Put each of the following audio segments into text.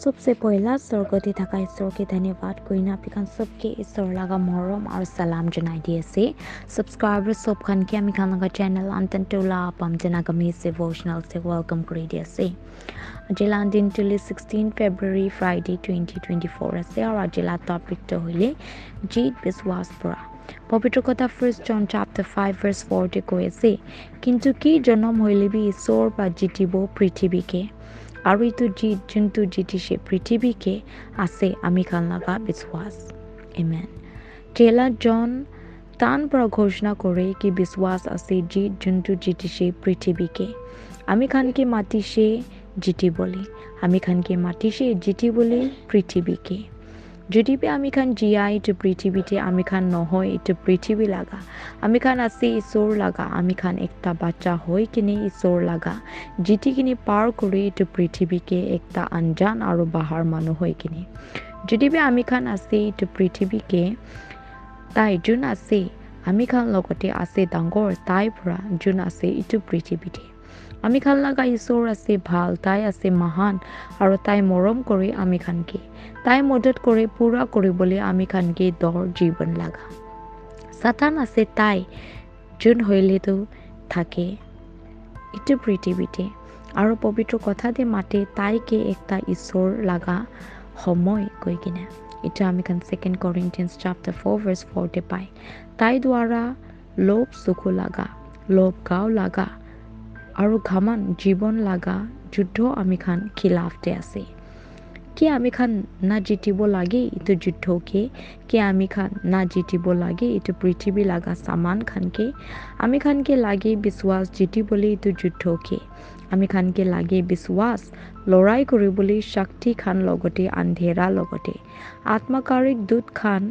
सबसे पहिला স্বৰ্গতে থকা ঈশ্বৰকে ধন্যবাদ কৰিনা আপিখান চবকে ঈশ্বৰ লগা মৰম আৰু চালাম জনাই দি আছে ছাবস্ক্ৰাইবাৰ চব খানকে আমি খান লগা চেনেল আন্তন্তলা পাম যেনাগামী ডিভোশনাল সে ৱেলকাম কৰি দি আছে আজিলা দিনটোলে sixteen February Friday twenty twenty four আছে আৰু আজিলা টপিকটো হ'লে জিত বিশ্বাস পৰা পবিত্ৰ কথা first John chapter five verse ফ'ৰতে কৈ আছে কিন্তু কি জনম হ'লে বি ঈশ্বৰ বা জিতিব পৃথিৱীকে আৰু এইটো যি যোনটো জিতিছে পৃথিৱীকে আছে আমি খান লগা বিশ্বাস এমেন ট্ৰেলা জন টান পৰা ঘোষণা কৰে কি বিশ্বাস আছে যি যোনটো জিতিছে পৃথিৱীকে আমি খানকে মাতিছে জিতিবলৈ আমি খানকে মাতিছে জিতিবলৈ পৃথিৱীকে যদি আমি খান জীয়াই এইটো পৃথিৱীতে আমি খান নহয় এইটো পৃথিৱী লগা। আমি খান আছে ঈশ্বৰ লগা আমি খান একটা বাচ্চা হৈ কিনে ঈশ্বৰ লগা। কিনে পাৰ কৰি এইটো পৃথিৱীকে একটা আঞ্জান আৰু বাহাৰ মানুহ হৈ কিনে। যদি আমি খান আছে এইটো পৃথিৱীকে তাই যোন আছে আমি খান লগতে আছে ডাঙৰ তাইৰ পৰা যোন আছে এইটো পৃথিৱীতে আমি খান লগা ঈশ্বৰ আছে ভাল তাই আছে মহান আৰু তাই মৰম কৰি আমি খানকে। তাই মদত কৰি পূৰা কৰিবলৈ আমি খানকে দৰ জীৱন লগা। চাতান আছে তাই যোন হৈলেতো থাকে। ইটো পৃথিৱীতে। আৰু পবিত্ৰ কথাতে মাতে তাইকে একটা ঈশ্বৰ লগা সময় কৈ কিনে। এইটো আমি খান second Corinthians chapter four verse four পায় তাই দ্বাৰা লোভ চকু লগা লোভ গাও লগা আৰু ঘামান জীৱন লগা যুদ্ধ আমি খান খিলাফতে আছে। কি আমি খান না জিতিব লাগে এইটো যুদ্ধকে কি? আমি খান না জিতিব লাগে এইটো পৃথিৱী লগা চামান খানকে আমি খানকে লাগে বিশ্বাস জিতিবলৈ এইটো যুদ্ধকে আমি খানকে লাগে বিশ্বাস লৰাই কৰিবলৈ শক্তি খান লগতে আন্ধেৰা লগতে। আত্মকাৰিক দূত খান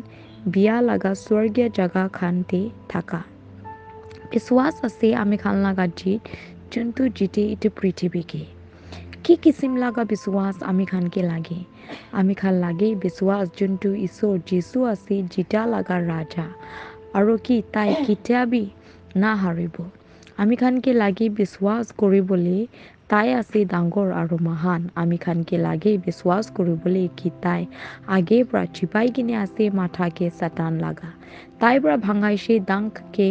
বিয়া লগা স্বৰ্গীয় জেগা খানতে থকা। বিশ্বাস আছে আমি খান লগা জিত যোনটো জিতে এইটো পৃথিৱীকে কি? কিচিম লগা বিশ্বাস আমি খানকে লাগে? আমি খান লাগে বিশ্বাস যোনটো ঈশ্বৰ যীশু আছে জিতা লগা ৰাজা। আৰু কি তাই কেতিয়াবি নাহাৰিব আমি খানকে লাগে বিশ্বাস কৰিবলৈ তাই আছে ডাঙৰ আৰু মহান। আমি খানকে লাগে বিশ্বাস কৰিবলৈ কি তাই আগেৰ পৰা চিপাই কিনে আছে মাথাকে চাটান লগা। তাইৰ পৰা ভাঙাইছে ডাংকে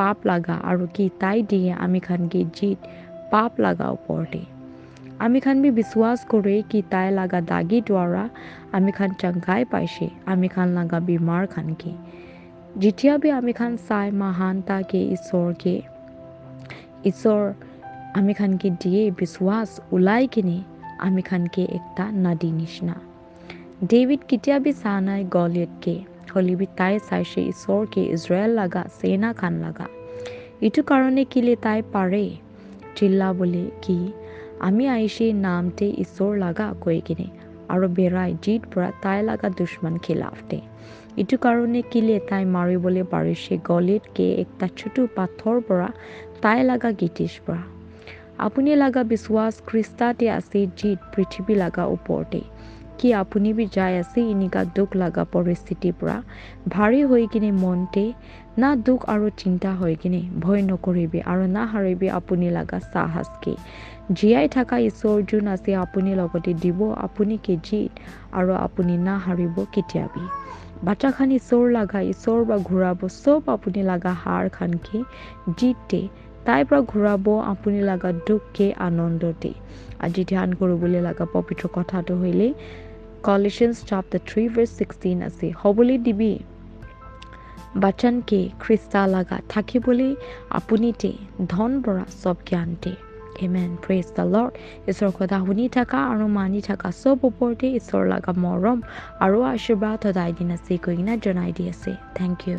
পাপ লগা আৰু কি তাই দিয়ে আমি খানকে জিত পাপ লগা ওপৰতে আমি খান বি বিশ্বাস কৰে কি তাই লগা দাগি দ্বাৰা আমি খান চংগাই পাইছে আমি খান লগা বেমাৰ খানকে। যেতিয়া বি আমি খান চাই মহানতাকে ঈশ্বৰকে ঈশ্বৰ আমি খানকে দিয়ে বিশ্বাস ওলাই কিনে আমি খানকে একটা নদী নিচিনা। ডেভিড কেতিয়াবি চা নাই গলিয়তকে হলিবি তাই চাইছে ঈশ্বৰকে ইজৰাইল লগা চেনা খান লগা। এইটো কাৰণে কিলে তাই পাৰে চিল্লাবলৈ কি? আমি আহিছে নামতে ঈশ্বৰ লগা কৈ কিনে? আৰু বেৰাই জিত পৰা তাই লগা দুশ্মন খিলাফতে এইটো কাৰণে কিলে তাই মাৰিবলৈ পাৰিছে গলিতকে একটা ছোটো পাথৰ পৰা তাই লগা গীতিছ পৰা আপুনি লগা বিশ্বাস খ্ৰীষ্টাতে আছে জিত পৃথিৱী লগা ওপৰতে। কি আপুনি বি যাই আছে এনেকুৱা দুখ লগা পৰিস্থিতিৰ পৰা। ভাৰী হৈ কিনে মনতে না দুখ আৰু চিন্তা হৈ কিনে ভয় নকৰিবি আৰু নাহাৰিবি আপুনি লগা সাহসকে জীয়াই থকা ঈশ্বৰ যোন আছে আপুনি লগতে দিব আপুনি কি জিত আৰু আপুনি নাহাৰিব কেতিয়াবি বাচ্চাখান ঈশ্বৰ লগা ঈশ্বৰ বা ঘূৰাব চব আপুনি লগা হাৰ খানকে জিতে তাইৰ পৰা ঘূৰাব আপুনি লগা দুখকে আনন্দতে। আজি ধ্যান কৰিবলৈ লগা পবিত্ৰ কথাটো হ'লে Colossians chapter three verse sixteen আছে হ'বলৈ দিবি বাচনকে খ্ৰীষ্টা লগা থাকিবলৈ আপুনিতে ধন পৰা চব জ্ঞানতে এমেন প্ৰেজ দ্য লৰ্ড ঈশ্বৰৰ কথা শুনি থকা আৰু মানি থকা চব ওপৰতে ঈশ্বৰ লগা মৰম আৰু আশীৰ্বাদ সদায় দিন আছে কৈ কিনে জনাই দি আছে থেংক ইউ